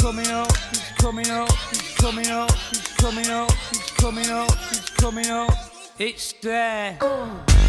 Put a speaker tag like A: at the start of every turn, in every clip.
A: coming up, he's coming up, he's coming up, he's coming up, he's coming up, he's coming up. It's there.
B: Oh.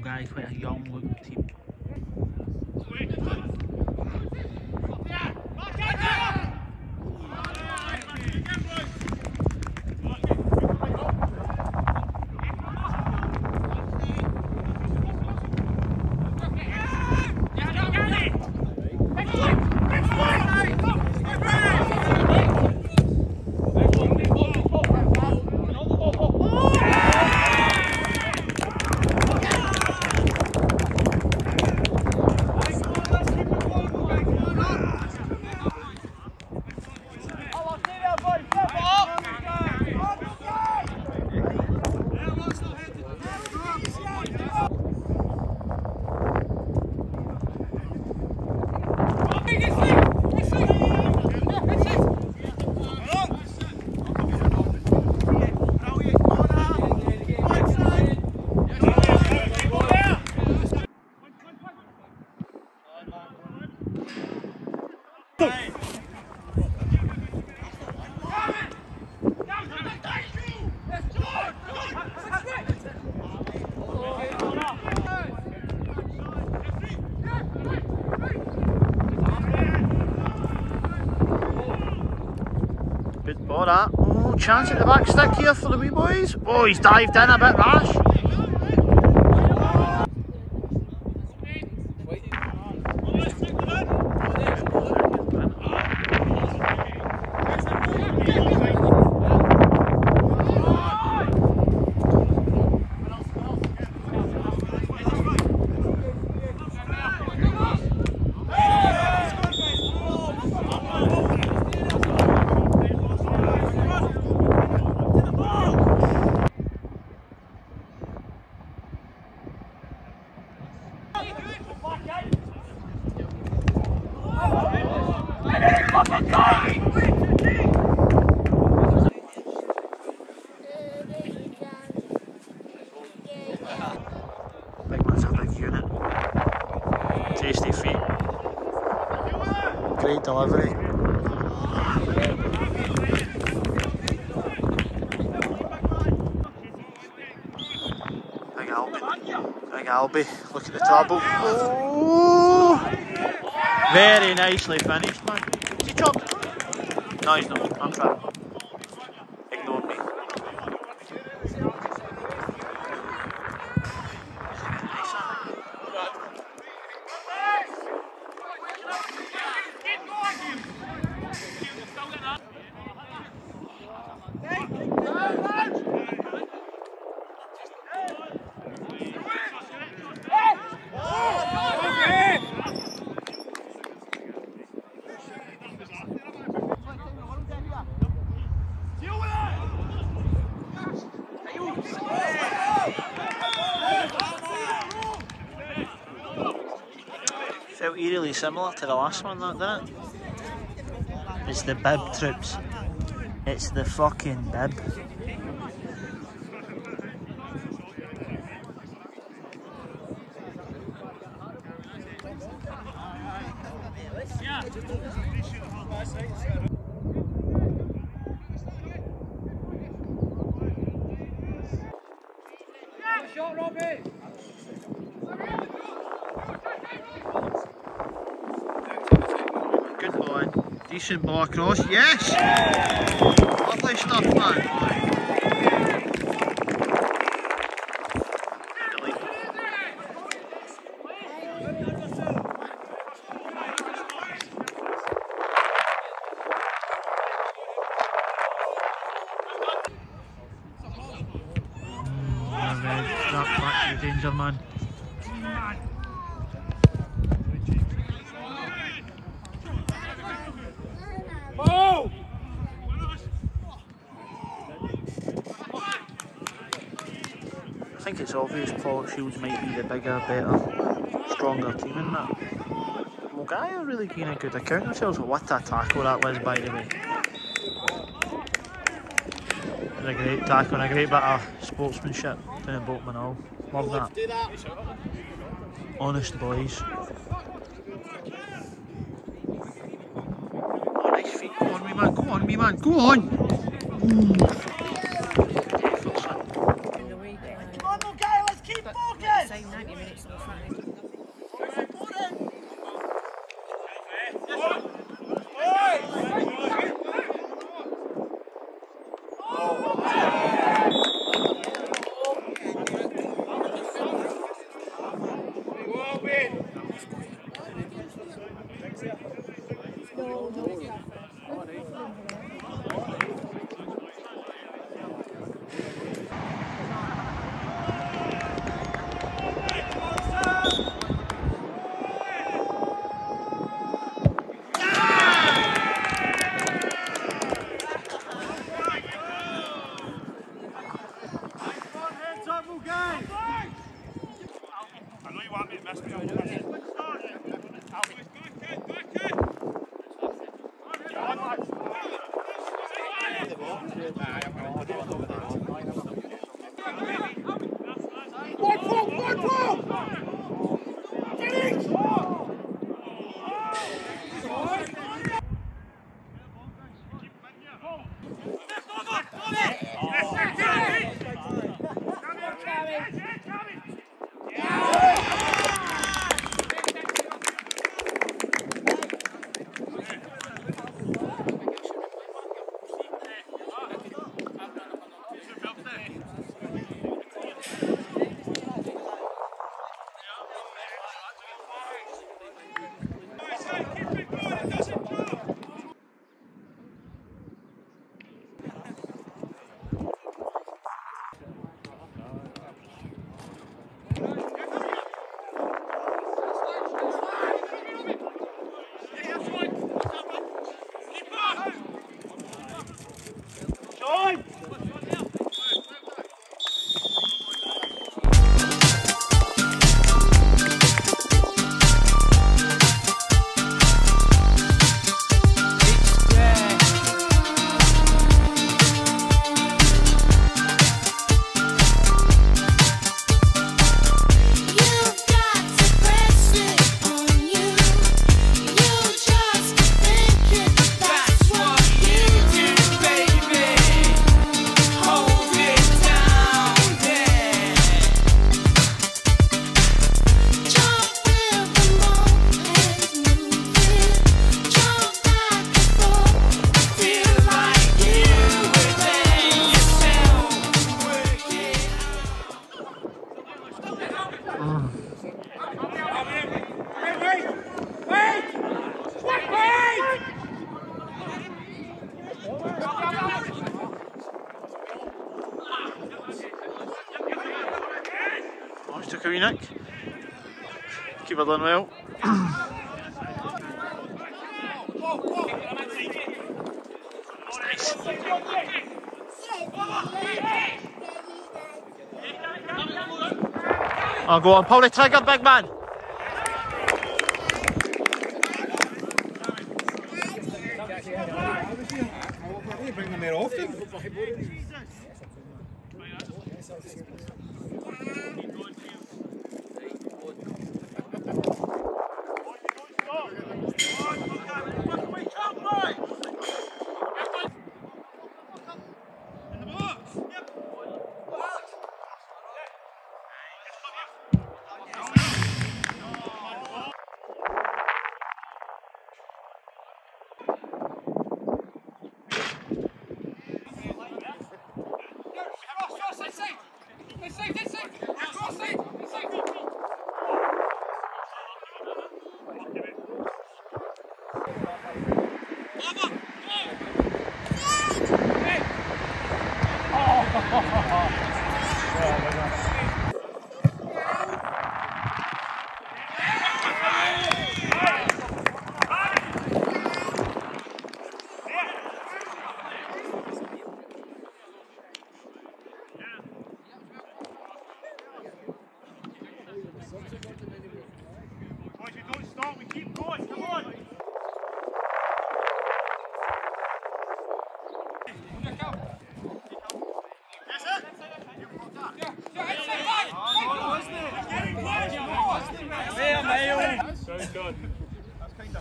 B: Guys, quite a young looking team. Good ball, that. Oh, chance at the back stick here for the wee boys. Oh, he's dived in a bit rash. 60 feet. Great delivery. Big Albie. Big Albie. Look at the trouble. Oh! Very nicely finished, man. Is he chopped? No, he's not. I'm trying.
C: Similar to the last one, like that? It's the bib troops. It's the fucking bib. Good boy. Yes! Lovely stuff, man. That back to the danger man. I think it's obvious Pollokshields might be the bigger, better, stronger team in that. Are really keen a good account themselves. What a tackle that was, by the way. Was a great tackle and a great bit of sportsmanship down in Boltman Hall. Love that. Honest boys. Oh, nice feet. Go on, me man. Go on, me man. Go on. Effort, son.
B: in the week. Come on, okay, let's keep focused. Same 90 minutes on Friday.
C: Keep it done well. I'll go on, pull the trigger, big man.
A: Jesus.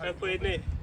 A: Well played, mate.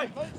A: Jamie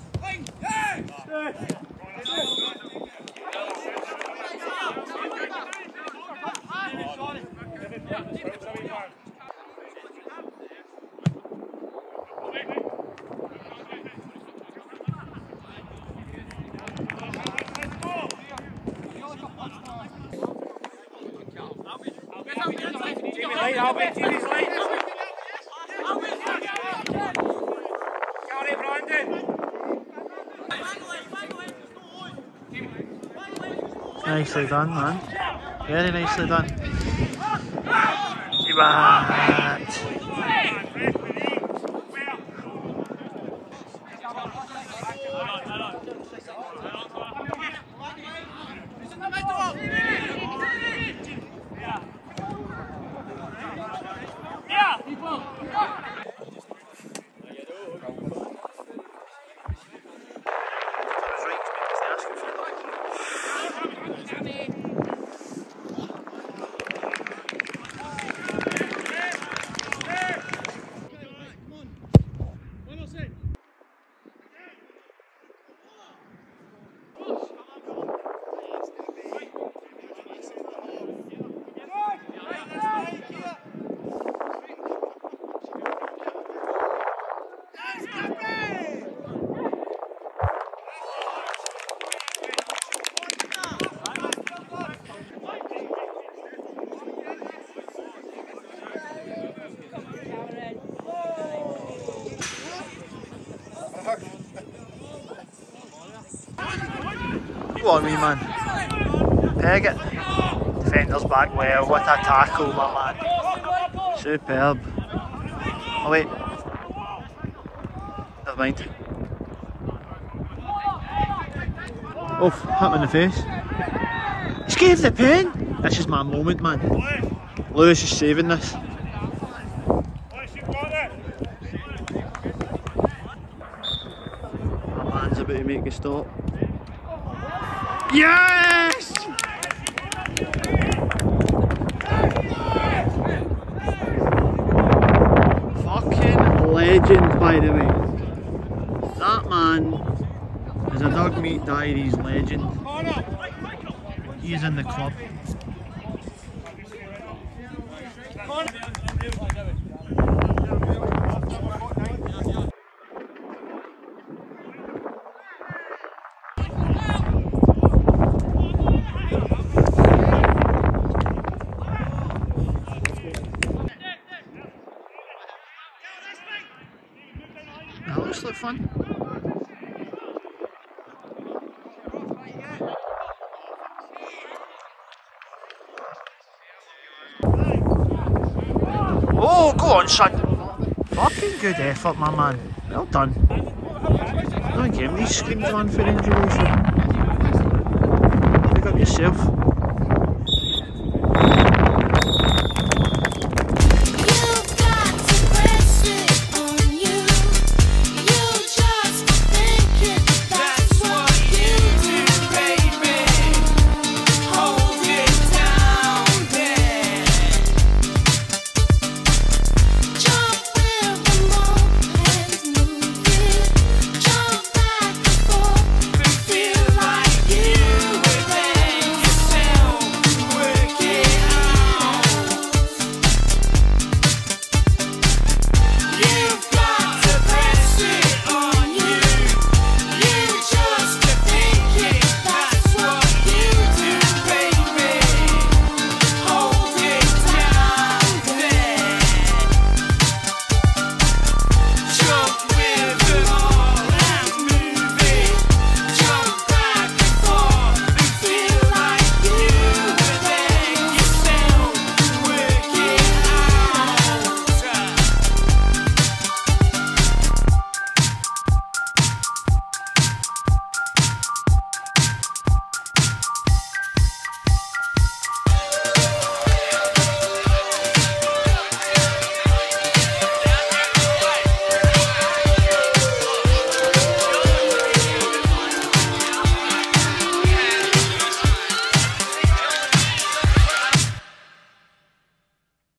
C: Nicely done, man. Very nicely done. Go on, wee man. Peg it. Defender's back well. What a tackle, my man. Superb. Oh, wait. Never mind. Oh, hit in the face. He's gave the pen. This is my moment, man. Lewis is saving this. Man's about to make a stop. Yes! Fucking legend, by the way. That man is a Dug Meat Diaries legend. He's in the club. fun. Oh, go on, son. Fucking good effort, my man. Well done. Don't give me these screams, man, for injury. Pick up yourself.